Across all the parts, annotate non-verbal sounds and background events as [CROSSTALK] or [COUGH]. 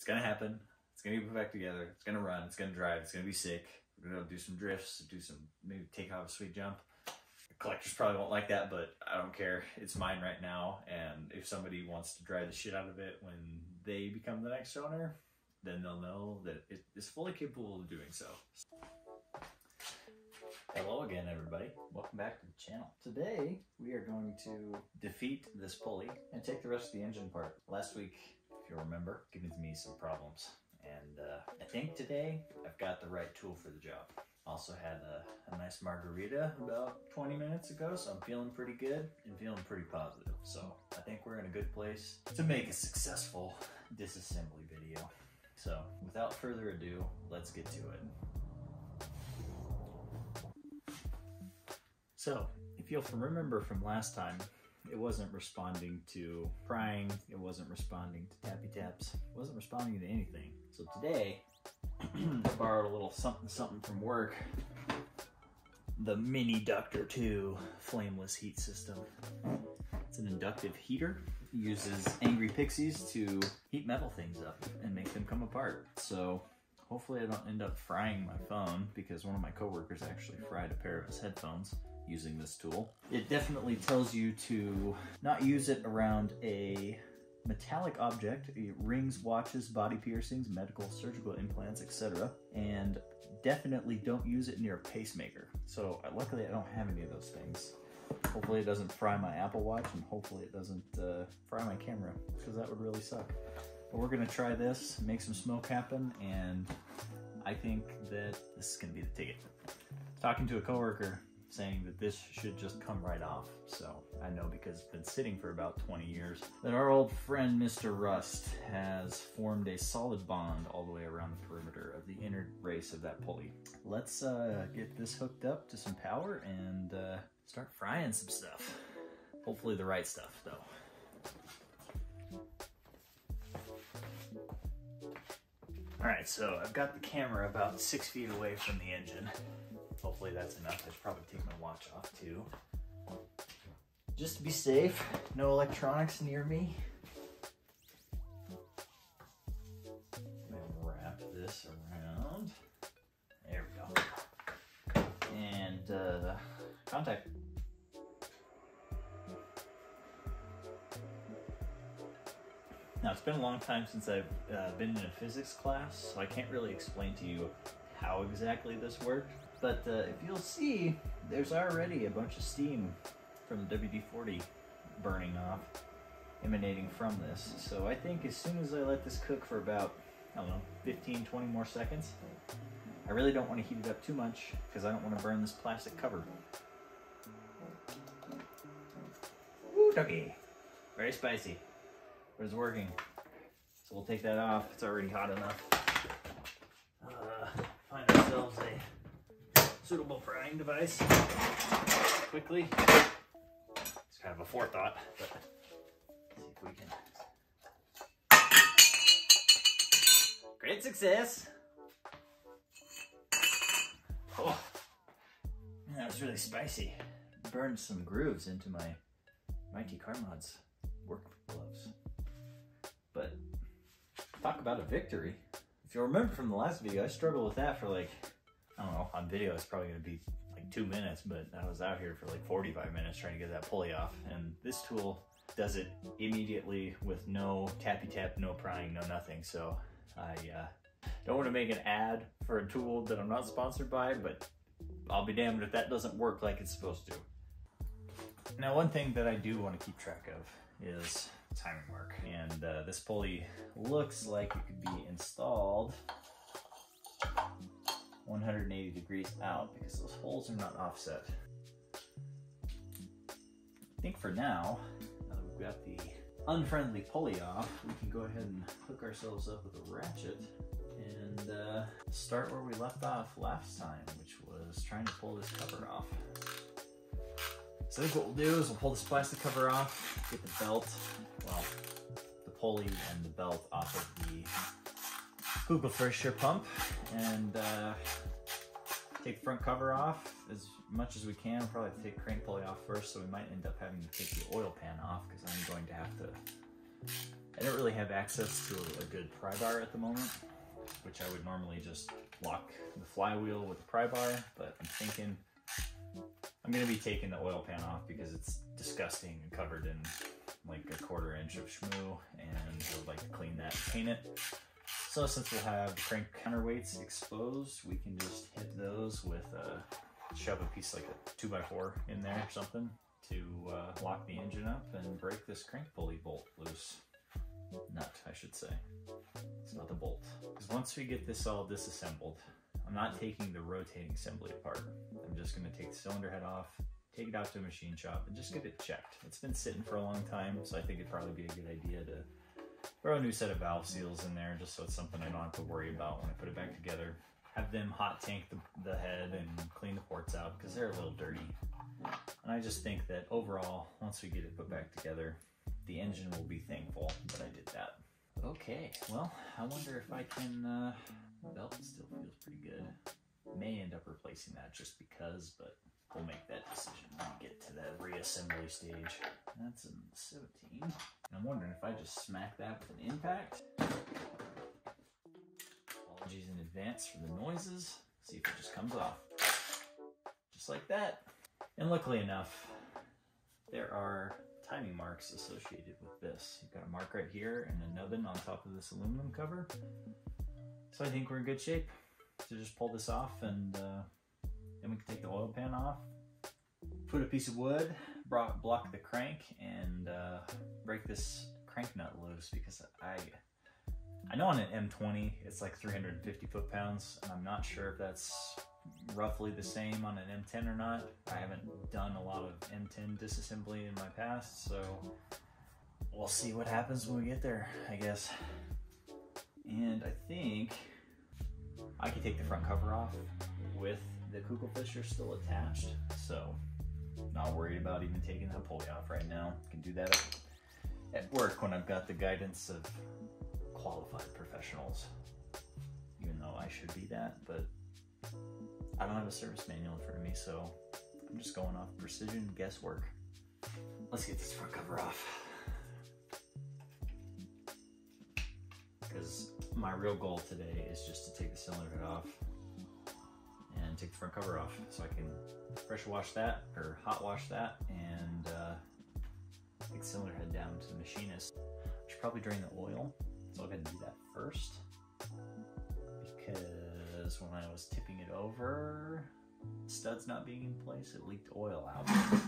It's gonna happen. It's gonna get put back together. It's gonna run. It's gonna drive. It's gonna be sick. We're gonna do some drifts, do some maybe take off a sweet jump. The collectors probably won't like that, but I don't care. It's mine right now, and if somebody wants to drive the shit out of it when they become the next owner, then they'll know that it is fully capable of doing so. Hello again, everybody. Welcome back to the channel. Today, we are going to defeat this pulley and take the rest of the engine part. Last week, if you remember, giving me some problems. And uh, I think today, I've got the right tool for the job. Also had a, a nice margarita about 20 minutes ago, so I'm feeling pretty good and feeling pretty positive. So I think we're in a good place to make a successful disassembly video. So without further ado, let's get to it. So, if you'll remember from last time, it wasn't responding to prying, it wasn't responding to tappy taps, it wasn't responding to anything. So today, [CLEARS THROAT] I borrowed a little something something from work. The Mini Ductor 2 flameless heat system. It's an inductive heater. It uses angry pixies to heat metal things up and make them come apart. So hopefully I don't end up frying my phone because one of my coworkers actually fried a pair of his headphones using this tool. It definitely tells you to not use it around a metallic object, rings, watches, body piercings, medical, surgical implants, etc. And definitely don't use it near a pacemaker. So luckily I don't have any of those things. Hopefully it doesn't fry my Apple Watch and hopefully it doesn't uh, fry my camera because that would really suck. But we're gonna try this, make some smoke happen, and I think that this is gonna be the ticket. Talking to a coworker, saying that this should just come right off. So I know because it's been sitting for about 20 years that our old friend Mr. Rust has formed a solid bond all the way around the perimeter of the inner race of that pulley. Let's uh, get this hooked up to some power and uh, start frying some stuff. Hopefully the right stuff though. All right, so I've got the camera about six feet away from the engine. Hopefully that's enough. I should probably take my watch off too. Just to be safe, no electronics near me. wrap this around. There we go. And uh, contact. Now it's been a long time since I've uh, been in a physics class, so I can't really explain to you how exactly this worked. But uh, if you'll see, there's already a bunch of steam from the WD-40 burning off, emanating from this. So I think as soon as I let this cook for about, I don't know, 15, 20 more seconds, I really don't want to heat it up too much because I don't want to burn this plastic cover. Ooh, doggy. Very spicy, but it's working. So we'll take that off. It's already hot enough. Uh, find ourselves suitable frying device quickly. It's kind of a forethought, but see if we can. Great success. Oh, that was really spicy. Burned some grooves into my Mighty Car Mods work gloves. But talk about a victory. If you remember from the last video, I struggled with that for like I don't know, on video it's probably gonna be like two minutes, but I was out here for like 45 minutes trying to get that pulley off. And this tool does it immediately with no tappy tap, no prying, no nothing. So I uh, don't wanna make an ad for a tool that I'm not sponsored by, but I'll be damned if that doesn't work like it's supposed to. Now, one thing that I do want to keep track of is timing mark. And uh, this pulley looks like it could be installed 180 degrees out because those holes are not offset. I think for now, now that we've got the unfriendly pulley off, we can go ahead and hook ourselves up with a ratchet and uh, start where we left off last time, which was trying to pull this cover off. So I think what we'll do is we'll pull this plastic cover off, get the belt, well, the pulley and the belt off of the Kugelfischer pump and uh, take front cover off as much as we can. We'll probably take crank pulley off first, so we might end up having to take the oil pan off because I'm going to have to I don't really have access to a, good pry bar at the moment, which I would normally just lock the flywheel with a pry bar, but I'm thinking I'm gonna be taking the oil pan off because it's disgusting and covered in like a quarter inch of shmoo and I would like to clean that and paint it. So since we'll have crank counterweights exposed, we can just hit those with a, shove a piece like a two by four in there or something to uh, lock the engine up and break this crank pulley bolt loose. Nut, I should say. It's not the bolt. Because once we get this all disassembled, I'm not taking the rotating assembly apart. I'm just gonna take the cylinder head off, take it out to a machine shop, and just get it checked. It's been sitting for a long time, so I think it'd probably be a good idea to throw a new set of valve seals in there just so it's something I don't have to worry about when I put it back together. Have them hot tank the, the head and clean the ports out because they're a little dirty. And I just think that overall, once we get it put back together, the engine will be thankful that I did that. Okay, well, I wonder if I can, uh, belt still feels pretty good. May end up replacing that just because, but we'll make that decision when we get to that reassembly stage. That's in 17. And I'm wondering if I just smack that with an impact. Apologies in advance for the noises. See if it just comes off. Just like that. And luckily enough, there are timing marks associated with this. You've got a mark right here and a nubbin on top of this aluminum cover. So I think we're in good shape to just pull this off and uh, then we can take the oil pan off, put a piece of wood, block the crank and uh, break this crank nut loose because I I know on an M20 it's like 350 foot-pounds and I'm not sure if that's roughly the same on an M10 or not. I haven't done a lot of M10 disassembly in my past so we'll see what happens when we get there I guess. And I think I can take the front cover off with the Kugelfischer still attached. So not worried about even taking that pulley off right now. Can do that at work when I've got the guidance of qualified professionals. Even though I should be that, but I don't have a service manual in front of me, so I'm just going off precision guesswork. Let's get this front cover off. Because my real goal today is just to take the cylinder head off take the front cover off so I can fresh wash that or hot wash that and uh, take the cylinder head down to the machinist. I should probably drain the oil, so I'll go ahead and do that first because when I was tipping it over, studs not being in place, it leaked oil out. [LAUGHS]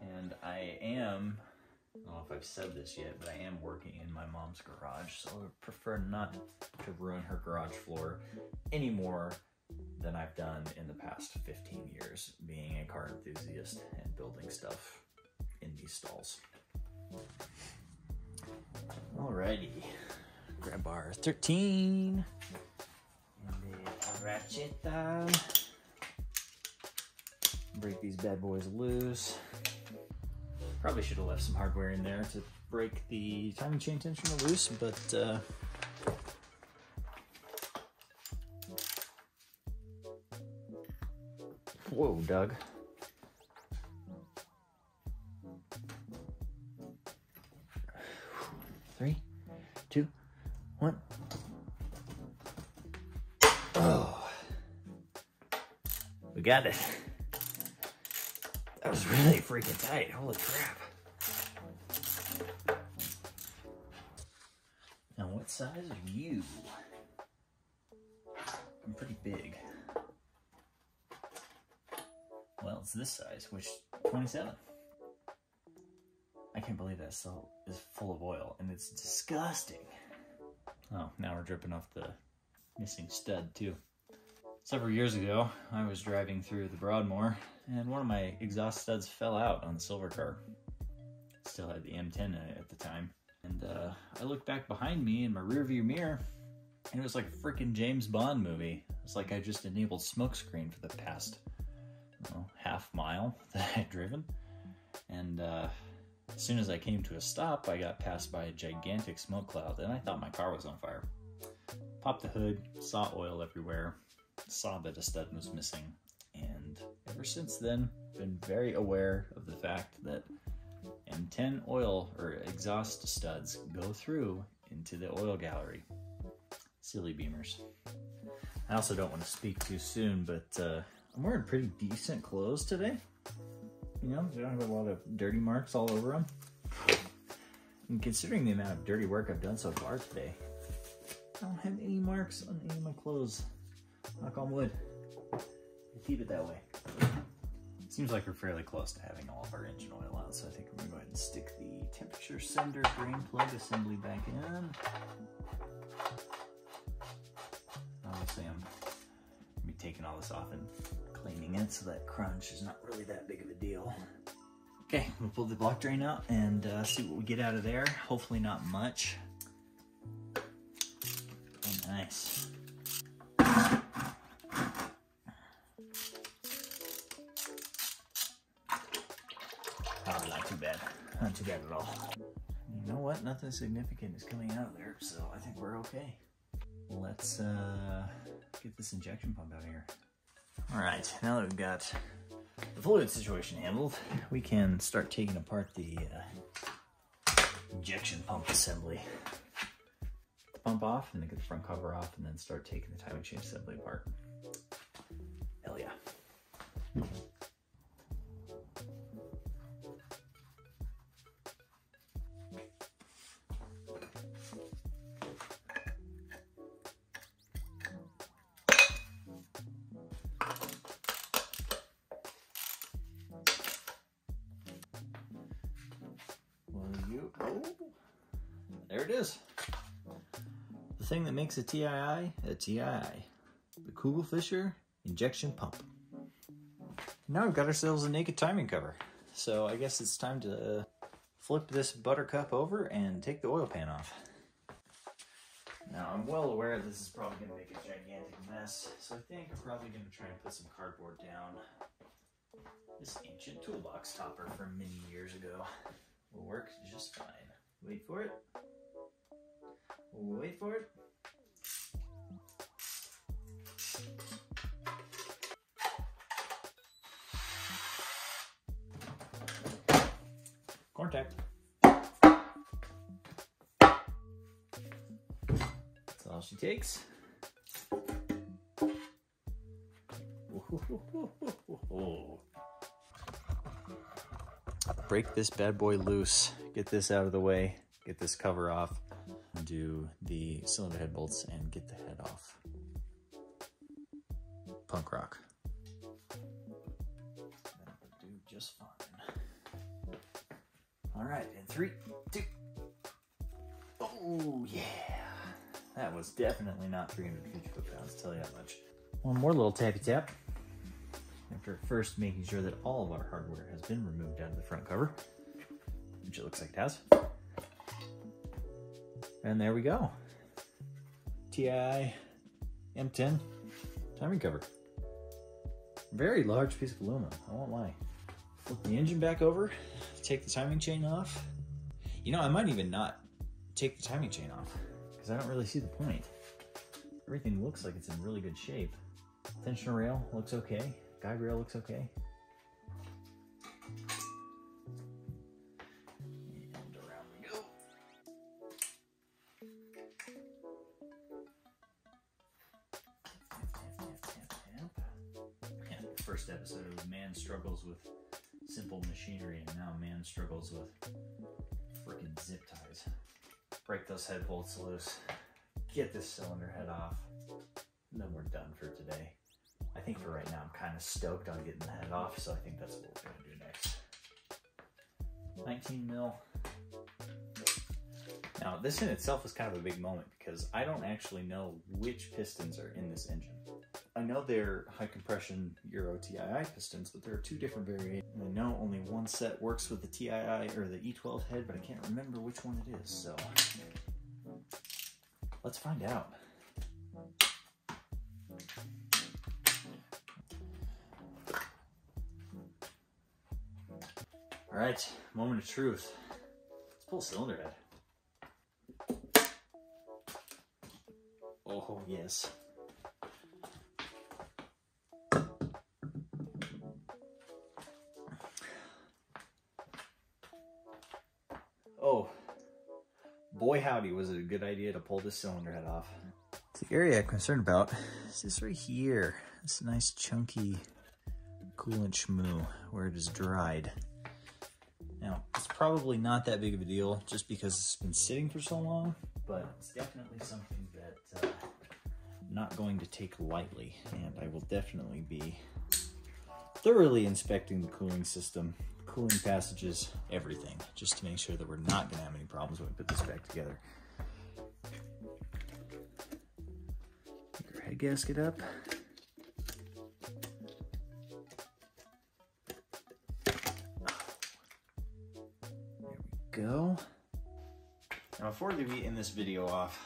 And I am I don't know if I've said this yet, but I am working in my mom's garage, so I would prefer not to ruin her garage floor any more than I've done in the past 15 years being a car enthusiast and building stuff in these stalls. Alrighty, grab bar 13 and then ratchet down. Break these bad boys loose. Probably should have left some hardware in there to break the timing chain tensioner loose, but uh, Whoa, Doug. Three, two, one. Oh, we got it. That was really freaking tight. Holy crap. Now, what size are you? I'm pretty big. It's this size, which 27. I can't believe that salt is full of oil, and it's disgusting. Oh, now we're dripping off the missing stud, too. Several years ago, I was driving through the Broadmoor and one of my exhaust studs fell out on the silver car. Still had the M10 in it at the time. And uh, I looked back behind me in my rearview mirror, and it was like a freaking James Bond movie. It's like I just enabled smokescreen for the past half mile [LAUGHS] that I had driven. And uh, as soon as I came to a stop, I got passed by a gigantic smoke cloud, and I thought my car was on fire. Popped the hood, saw oil everywhere, saw that a stud was missing, and ever since then, been very aware of the fact that M10 oil or exhaust studs go through into the oil gallery. Silly beamers. I also don't want to speak too soon, but uh, I'm wearing pretty decent clothes today. You know, they don't have a lot of dirty marks all over them. And considering the amount of dirty work I've done so far today, I don't have any marks on any of my clothes. Knock on wood. We'll keep it that way. Seems like we're fairly close to having all of our engine oil out, so I think I'm gonna go ahead and stick the temperature sender drain plug assembly back in. Obviously I'm taking all this off and cleaning it so that crunch is not really that big of a deal. Okay, we'll pull the block drain out and uh, see what we get out of there. Hopefully not much. Oh, nice. Oh, not too bad. Not too bad at all. You know what? Nothing significant is coming out of there, so I think we're okay. Let's uh, get this injection pump out of here. All right, now that we've got the fluid situation handled, we can start taking apart the uh, injection pump assembly. Pump off and then get the front cover off and then start taking the timing chain assembly apart. You, oh, there it is. The thing that makes a TII a TII. The Kugelfischer injection pump. Now we've got ourselves a naked timing cover. So I guess it's time to uh, flip this buttercup over and take the oil pan off. Now I'm well aware this is probably going to make a gigantic mess, so I think I'm probably going to try and put some cardboard down. This ancient toolbox topper from many years ago will work just fine. Wait for it. Wait for it. Contact. That's all she takes. Break this bad boy loose. Get this out of the way. Get this cover off. Do the cylinder head bolts and get the head off. Punk rock. That would do just fine. All right, in three, two. Oh yeah, that was definitely not 350 foot pounds. Tell you that much. One more little tappy tap. After first making sure that all of our hardware has been removed out of the front cover, which it looks like it has. And there we go. TI M10 timing cover. Very large piece of aluminum, I won't lie. Flip the engine back over, take the timing chain off. You know, I might even not take the timing chain off because I don't really see the point. Everything looks like it's in really good shape. Tension rail looks okay. Rail looks okay. And around we go. And the first episode was man struggles with simple machinery, and now man struggles with freaking zip ties. Break those head bolts loose. Get this cylinder head off. And then we're done for today. I think for right now, I'm kind of stoked on getting the head off, so I think that's what we're gonna do next. 19 mil. Now, this in itself is kind of a big moment because I don't actually know which pistons are in this engine. I know they're high compression Euro TII pistons, but there are two different variations. And I know only one set works with the TII or the E12 head, but I can't remember which one it is, so let's find out. All right, moment of truth. Let's pull cylinder head. Oh, yes. Oh, boy howdy, was it a good idea to pull this cylinder head off. The area I'm concerned about is this right here. This nice chunky coolant shmoo where it is dried. Probably not that big of a deal just because it's been sitting for so long, but it's definitely something that uh, I'm not going to take lightly, and I will definitely be thoroughly inspecting the cooling system, cooling passages, everything, just to make sure that we're not gonna have any problems when we put this back together. Our head gasket up. Go. Now before we end this video off,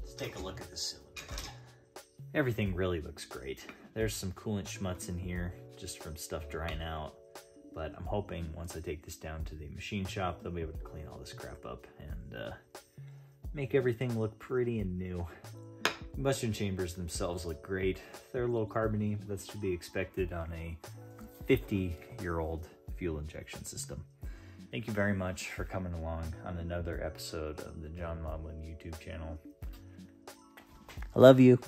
let's take a look at this cylinder. Everything really looks great. There's some coolant schmutz in here just from stuff drying out. But I'm hoping once I take this down to the machine shop, they'll be able to clean all this crap up and uh, make everything look pretty and new. Combustion chambers themselves look great. They're a little carbony, but that's to be expected on a 50 year old fuel injection system. Thank you very much for coming along on another episode of the John Modlin YouTube channel. I love you.